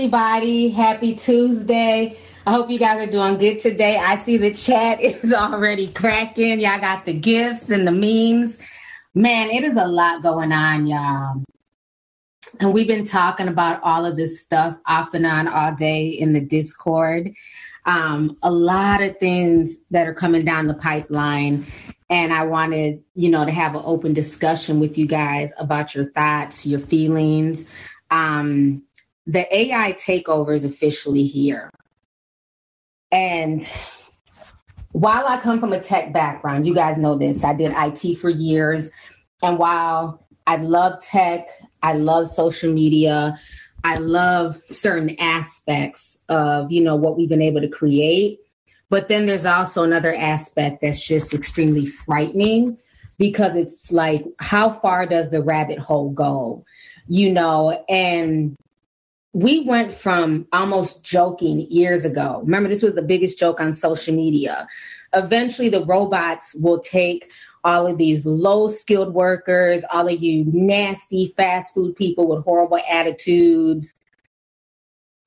everybody. Happy Tuesday. I hope you guys are doing good today. I see the chat is already cracking. Y'all got the gifts and the memes. Man, it is a lot going on, y'all. And we've been talking about all of this stuff off and on all day in the Discord. Um, a lot of things that are coming down the pipeline. And I wanted, you know, to have an open discussion with you guys about your thoughts, your feelings. Um, the AI takeover is officially here. And while I come from a tech background, you guys know this, I did IT for years. And while I love tech, I love social media, I love certain aspects of, you know, what we've been able to create. But then there's also another aspect that's just extremely frightening because it's like, how far does the rabbit hole go? You know, and we went from almost joking years ago. Remember, this was the biggest joke on social media. Eventually, the robots will take all of these low skilled workers, all of you nasty fast food people with horrible attitudes.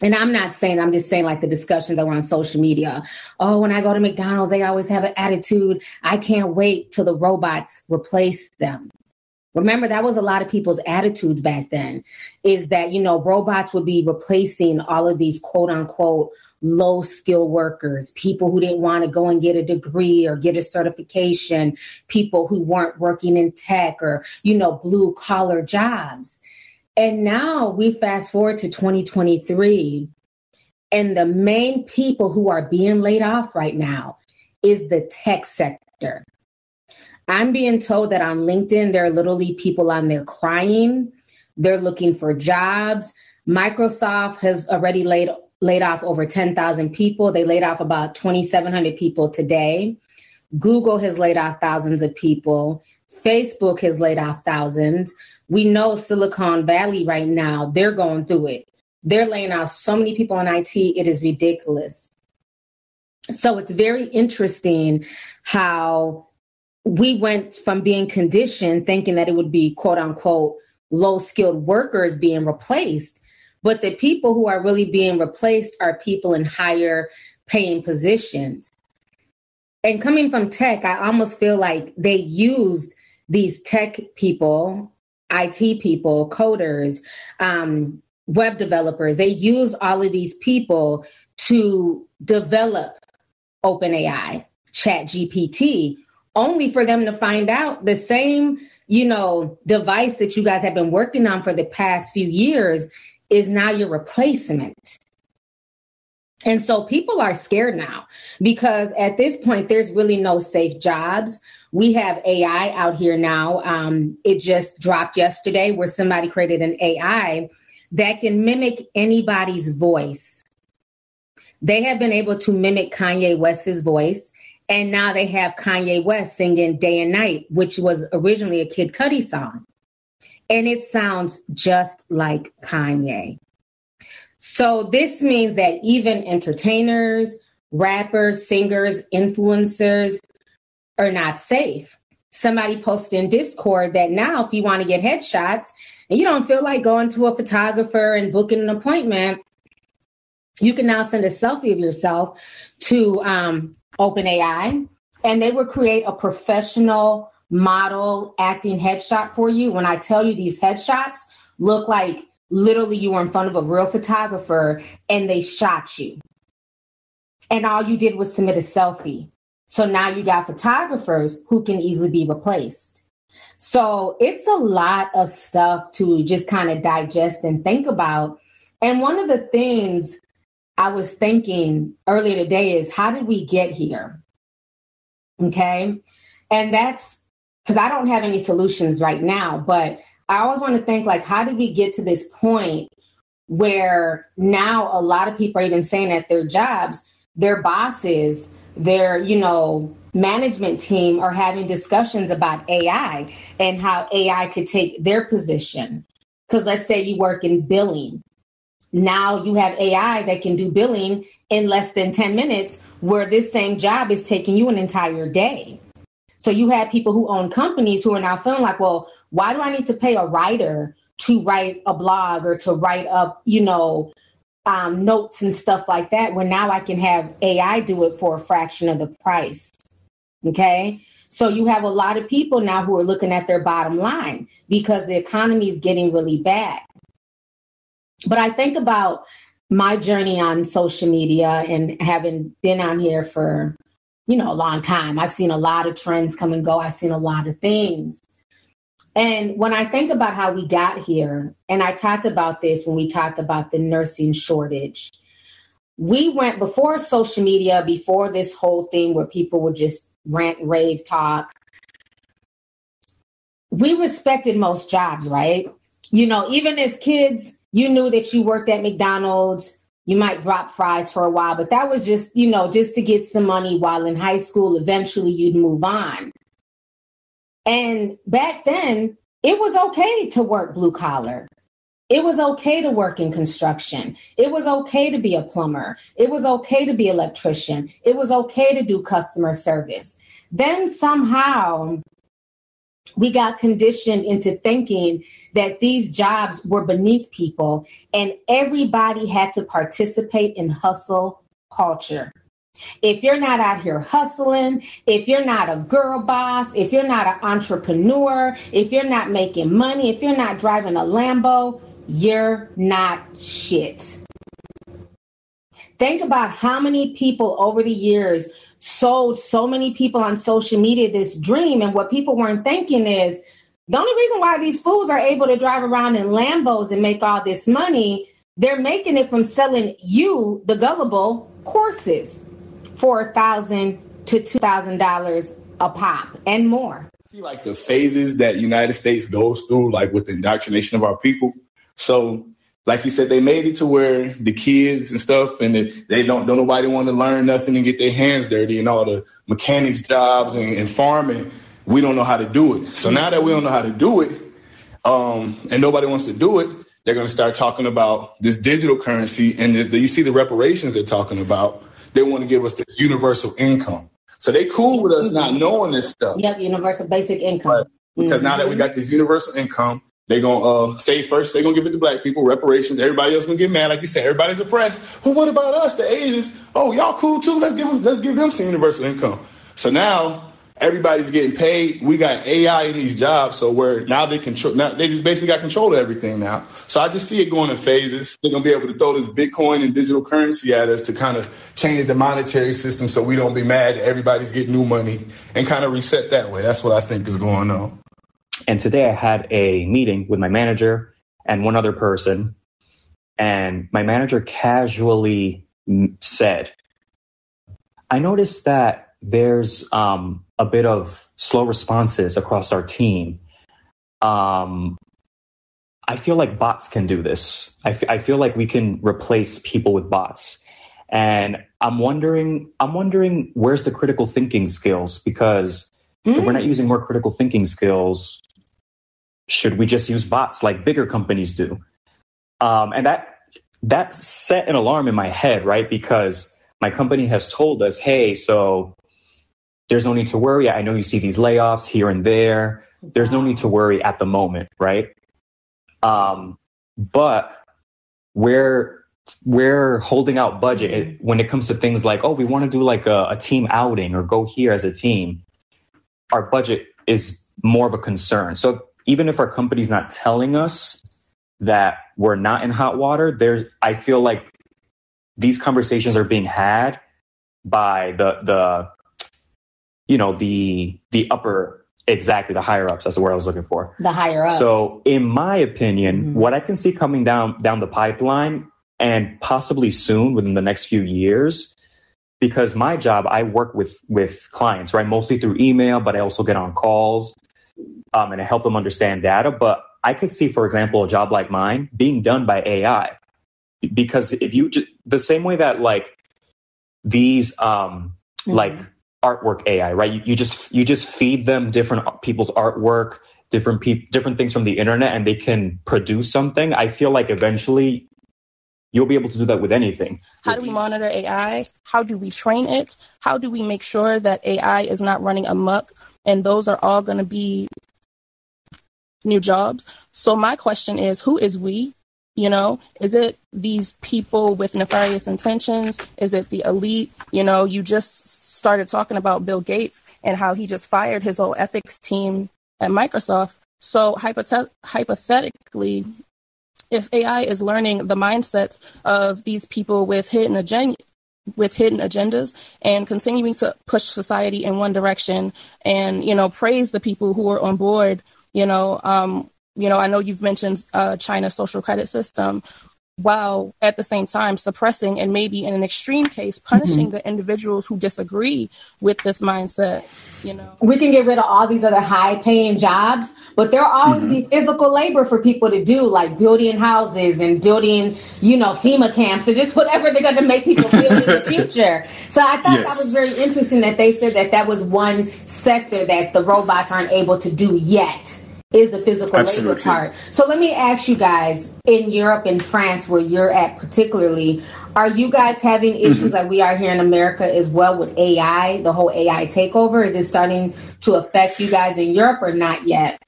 And I'm not saying, I'm just saying like the discussions that were on social media. Oh, when I go to McDonald's, they always have an attitude. I can't wait till the robots replace them. Remember, that was a lot of people's attitudes back then is that, you know, robots would be replacing all of these quote unquote low skill workers, people who didn't want to go and get a degree or get a certification, people who weren't working in tech or, you know, blue collar jobs. And now we fast forward to 2023, and the main people who are being laid off right now is the tech sector. I'm being told that on LinkedIn, there are literally people on there crying. They're looking for jobs. Microsoft has already laid laid off over 10,000 people. They laid off about 2,700 people today. Google has laid off thousands of people. Facebook has laid off thousands. We know Silicon Valley right now, they're going through it. They're laying off so many people in IT, it is ridiculous. So it's very interesting how we went from being conditioned thinking that it would be quote unquote low skilled workers being replaced. But the people who are really being replaced are people in higher paying positions. And coming from tech, I almost feel like they used these tech people, IT people, coders, um, web developers, they use all of these people to develop OpenAI, Chat GPT, only for them to find out the same, you know, device that you guys have been working on for the past few years is now your replacement. And so people are scared now because at this point, there's really no safe jobs. We have AI out here now. Um, it just dropped yesterday where somebody created an AI that can mimic anybody's voice. They have been able to mimic Kanye West's voice. And now they have Kanye West singing Day and Night, which was originally a Kid Cudi song. And it sounds just like Kanye. So this means that even entertainers, rappers, singers, influencers are not safe. Somebody posted in Discord that now, if you want to get headshots and you don't feel like going to a photographer and booking an appointment, you can now send a selfie of yourself to um, OpenAI, and they will create a professional model acting headshot for you. When I tell you these headshots look like literally you were in front of a real photographer and they shot you. And all you did was submit a selfie. So now you got photographers who can easily be replaced. So it's a lot of stuff to just kind of digest and think about. And one of the things I was thinking earlier today is how did we get here? Okay. And that's because I don't have any solutions right now, but I always want to think like, how did we get to this point where now a lot of people are even saying at their jobs, their bosses their, you know, management team are having discussions about AI and how AI could take their position. Because let's say you work in billing. Now you have AI that can do billing in less than 10 minutes, where this same job is taking you an entire day. So you have people who own companies who are now feeling like, well, why do I need to pay a writer to write a blog or to write up, you know, um, notes and stuff like that when now I can have AI do it for a fraction of the price. Okay. So you have a lot of people now who are looking at their bottom line because the economy is getting really bad. But I think about my journey on social media and having been on here for, you know, a long time. I've seen a lot of trends come and go. I've seen a lot of things. And when I think about how we got here, and I talked about this when we talked about the nursing shortage, we went before social media, before this whole thing where people would just rant, rave, talk. We respected most jobs, right? You know, even as kids, you knew that you worked at McDonald's. You might drop fries for a while, but that was just, you know, just to get some money while in high school. Eventually, you'd move on. And back then, it was okay to work blue collar. It was okay to work in construction. It was okay to be a plumber. It was okay to be an electrician. It was okay to do customer service. Then somehow we got conditioned into thinking that these jobs were beneath people and everybody had to participate in hustle culture. If you're not out here hustling, if you're not a girl boss, if you're not an entrepreneur, if you're not making money, if you're not driving a Lambo, you're not shit. Think about how many people over the years sold so many people on social media this dream. And what people weren't thinking is the only reason why these fools are able to drive around in Lambos and make all this money, they're making it from selling you, the gullible, courses for a thousand to two thousand dollars a pop and more. See, like the phases that United States goes through, like with the indoctrination of our people. So, like you said, they made it to where the kids and stuff, and they don't don't nobody want to learn nothing and get their hands dirty and all the mechanics jobs and, and farming. We don't know how to do it. So now that we don't know how to do it, um, and nobody wants to do it, they're going to start talking about this digital currency and this, you see the reparations they're talking about they want to give us this universal income. So they cool with us not knowing this stuff. Yep, universal basic income. Right. Because mm-hmm. now that we got this universal income, they're gonna uh, say first they're gonna give it to black people, reparations. Everybody else gonna get mad, like you said. Everybody's oppressed. Well, what about us, the Asians? Oh, y'all cool too. Let's give them, let's give them some universal income. So now everybody's getting paid. We got AI in these jobs, so where now they control. Now they just basically got control of everything now. So I just see it going in phases. They're gonna be able to throw this Bitcoin and digital currency at us to kind of change the monetary system, so we don't be mad. That everybody's getting new money and kind of reset that way. That's what I think is going on. And today I had a meeting with my manager and one other person, and my manager casually said, "I noticed that." There's um, a bit of slow responses across our team. Um, I feel like bots can do this. I, feel like we can replace people with bots. And I'm wondering, I'm wondering where's the critical thinking skills? Because mm. if we're not mm. using more critical thinking skills, should we just use bots like bigger companies do? Um, and that that set an alarm in my head, right? Because my company has told us, hey, so there's no need to worry. I know you see these layoffs here and there. There's no need to worry at the moment, right? Um, but we're we're holding out budget when it comes to things like, oh, we want to do like a, a team outing or go here as a team. Our budget is more of a concern. So even if our company's not telling us that we're not in hot water, there's I feel like these conversations are being had by the the you know the the upper exactly the higher ups. That's the word i was looking for. The higher ups. So in my opinion mm-hmm. what i can see coming down down the pipeline and possibly soon within the next few years because my job i work with with clients right? Mostly through email but i also get on calls um, and i help them understand data. But i could see for example a job like mine being done by ai because if you just the same way that like these um mm-hmm. like artwork AI, right? You, you just you just feed them different people's artwork, different people, different things from the internet, and they can produce something. I feel like eventually you'll be able to do that with anything. How do we monitor AI? How do we train it? How do we make sure that AI is not running amok? And those are all going to be new jobs. So my question is, who is we? You know, is it these people with nefarious intentions? Is it the elite? You know, you just started talking about Bill Gates and how he just fired his whole ethics team at Microsoft. So, hypothet- hypothetically, if AI is learning the mindsets of these people with hidden agenda, with hidden agendas and continuing to push society in one direction and you know praise the people who are on board you know um, you know, I know you've mentioned uh, China's social credit system, while at the same time suppressing and maybe in an extreme case punishing mm-hmm. the individuals who disagree with this mindset you know we can get rid of all these other high paying jobs but there'll always mm-hmm. be physical labor for people to do like building houses and building you know fema camps or just whatever they're going to make people feel in the future so i thought yes. that was very interesting that they said that that was one sector that the robots aren't able to do yet is the physical Absolutely. labor part. So let me ask you guys in Europe and France, where you're at particularly, are you guys having mm-hmm. issues mm-hmm. like we are here in America as well with AI, the whole AI takeover? Is it starting to affect you guys in Europe or not yet?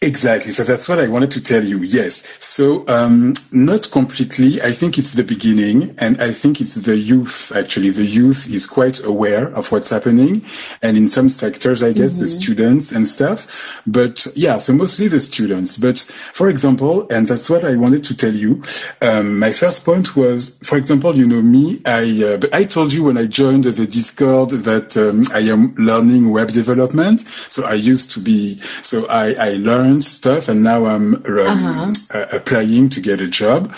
Exactly. So that's what I wanted to tell you. Yes. So, um, not completely. I think it's the beginning and I think it's the youth. Actually, the youth is quite aware of what's happening. And in some sectors, I guess mm-hmm. the students and stuff. But yeah, so mostly the students. But for example, and that's what I wanted to tell you. Um, my first point was, for example, you know me, I, uh, but I told you when I joined the Discord that, um, I am learning web development. So I used to be, so I, I learned stuff and now I'm um, uh-huh. uh, applying to get a job.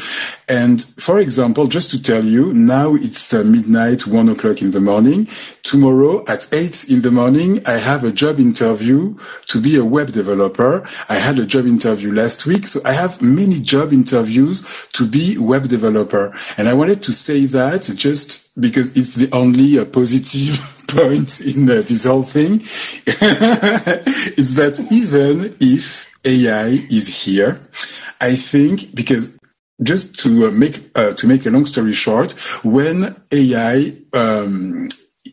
And for example, just to tell you, now it's uh, midnight, one o'clock in the morning. Tomorrow at eight in the morning, I have a job interview to be a web developer. I had a job interview last week. So I have many job interviews to be web developer. And I wanted to say that just because it's the only uh, positive point in uh, this whole thing is that even if AI is here, I think because just to uh, make uh, to make a long story short, when AI um,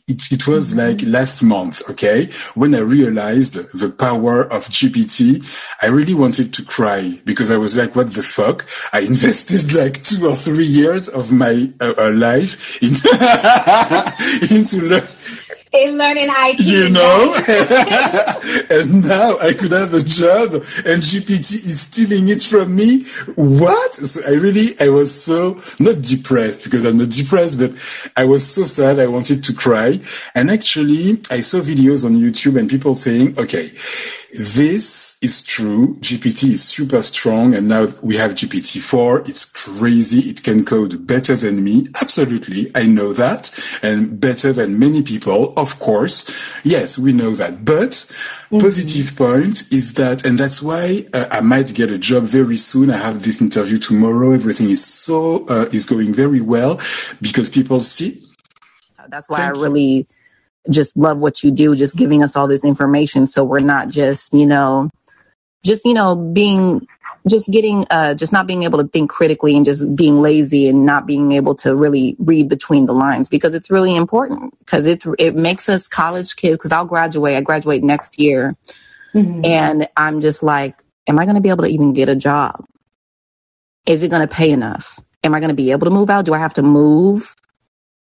it, it, was mm-hmm. like last month, okay, when I realized the power of GPT, I really wanted to cry because I was like, what the fuck? I invested like two or three years of my uh, uh life in, into learn, in learning IT. You know? and now I could have a job and GPT is stealing it from me. What? So I really, I was so, not depressed because I'm not depressed, but I was so sad. I wanted to cry. And actually I saw videos on YouTube and people saying, okay, this is true. GPT is super strong. And now we have GPT-4. It's crazy. It can code better than me. Absolutely. I know that and better than many people of course. Yes, we know that. But mm-hmm. positive point is that, and that's why uh, I might get a job very soon. I have this interview tomorrow. Everything is so, uh, is going very well because people see. That's why Thank I really you. just love what you do, just giving us all this information. So we're not just, you know, just, you know, being just getting uh, just not being able to think critically and just being lazy and not being able to really read between the lines because it's really important because it it makes us college kids because I'll graduate I graduate next year mm-hmm. and I'm just like am I going to be able to even get a job? Is it going to pay enough? Am I going to be able to move out? Do I have to move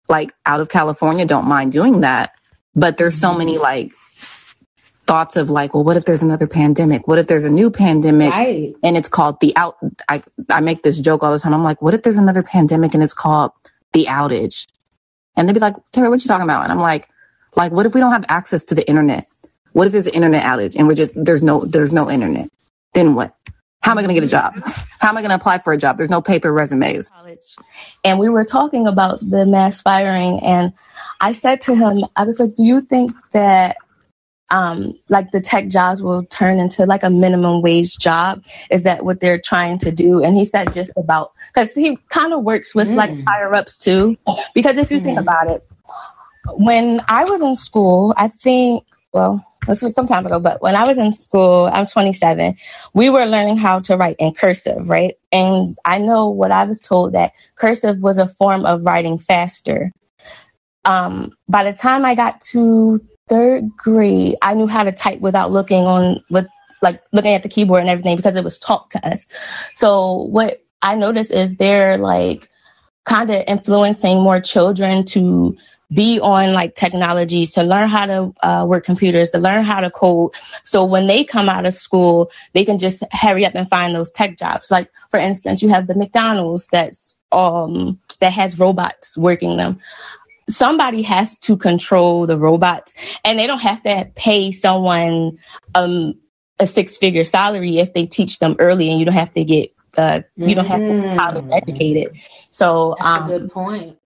like out of California? Don't mind doing that. But there's so many like thoughts of like, well, what if there's another pandemic? What if there's a new pandemic right. and it's called the out? I, I make this joke all the time. I'm like, what if there's another pandemic and it's called the outage? And they'd be like, Terry, what you talking about? And I'm like, like, what if we don't have access to the internet? What if there's an internet outage and we're just, there's no, there's no internet? Then what? How am I going to get a job? How am I going to apply for a job? There's no paper resumes. And we were talking about the mass firing and I said to him, I was like, do you think that um, like the tech jobs will turn into like a minimum wage job. Is that what they're trying to do? And he said just about because he kind of works with mm. like higher ups too. Because if you mm. think about it, when I was in school, I think, well, this was some time ago, but when I was in school, I'm 27, we were learning how to write in cursive, right? And I know what I was told that cursive was a form of writing faster. Um, by the time I got to third grade, I knew how to type without looking on with like looking at the keyboard and everything because it was taught to us. So what I noticed is they're like kind of influencing more children to be on like technologies to learn how to uh, work computers to learn how to code. So when they come out of school they can just hurry up and find those tech jobs. Like for instance you have the mcdonald's that's um that has robots working them somebody has to control the robots and they don't have to pay someone um a six figure salary if they teach them early and you don't have to get uh, you don't have to be college educated. So That's um, a good point